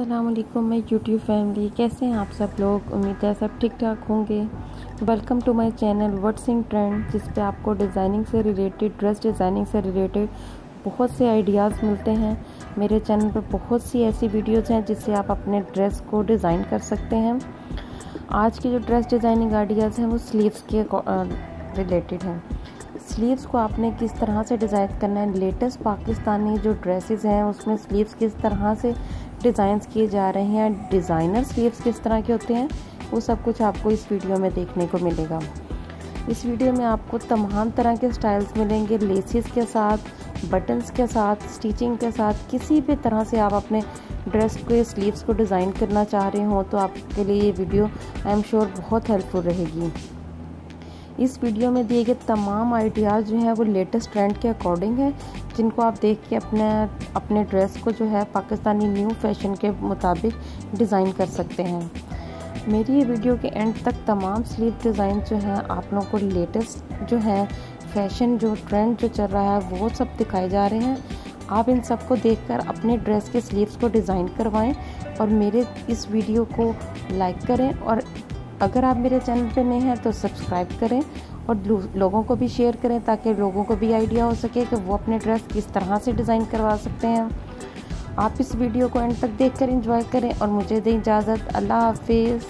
वालेकुम मैं YouTube family कैसे हैं आप सब लोग? उम्मीद है सब ठीक ठाक होंगे वेलकम टू माय चैनल वर्ड्सिंग ट्रेंड जिस पे आपको डिज़ाइनिंग से रिलेटेड ड्रेस डिज़ाइनिंग से रिलेटेड बहुत से आइडियाज़ मिलते हैं। मेरे चैनल पर बहुत सी ऐसी वीडियोज़ हैं जिससे आप अपने ड्रेस को डिज़ाइन कर सकते हैं। आज की जो ड्रेस डिज़ाइनिंग आइडियाज़ हैं, वो स्लीव्स के रिलेटेड हैं। स्लीव्स को आपने किस तरह से डिज़ाइन करना है? लेटेस्ट पाकिस्तानी जो ड्रेसेस हैं, उसमें स्लीव्स किस तरह से डिज़ाइंस किए जा रहे हैं डिज़ाइनर स्लीव्स किस तरह के होते हैं, वो सब कुछ आपको इस वीडियो में देखने को मिलेगा। इस वीडियो में आपको तमाम तरह के स्टाइल्स मिलेंगे लेसिस के साथ बटन्स के साथ स्टिचिंग के साथ, किसी भी तरह से आप अपने ड्रेस को स्लीव्स को डिज़ाइन करना चाह रहे हो तो आपके लिए ये वीडियो आई एम श्योर बहुत हेल्पफुल रहेगी। इस वीडियो में दिए गए तमाम आइडियाज़ जो हैं वो लेटेस्ट ट्रेंड के अकॉर्डिंग है, जिनको आप देख के अपने अपने ड्रेस को जो है पाकिस्तानी न्यू फ़ैशन के मुताबिक डिज़ाइन कर सकते हैं। मेरी ये वीडियो के एंड तक तमाम स्लीव डिज़ाइन जो हैं आप लोगों को लेटेस्ट जो है फ़ैशन जो ट्रेंड जो चल रहा है, वो सब दिखाए जा रहे हैं। आप इन सब सबको देखकर अपने ड्रेस के स्लीव्स को डिज़ाइन करवाएँ और मेरे इस वीडियो को लाइक करें और अगर आप मेरे चैनल पे नए हैं तो सब्सक्राइब करें और लोगों को भी शेयर करें ताकि लोगों को भी आइडिया हो सके कि वो अपने ड्रेस किस तरह से डिज़ाइन करवा सकते हैं। आप इस वीडियो को एंड तक देख कर इंजॉय करें और मुझे दें इजाज़त। अल्लाह हाफिज़।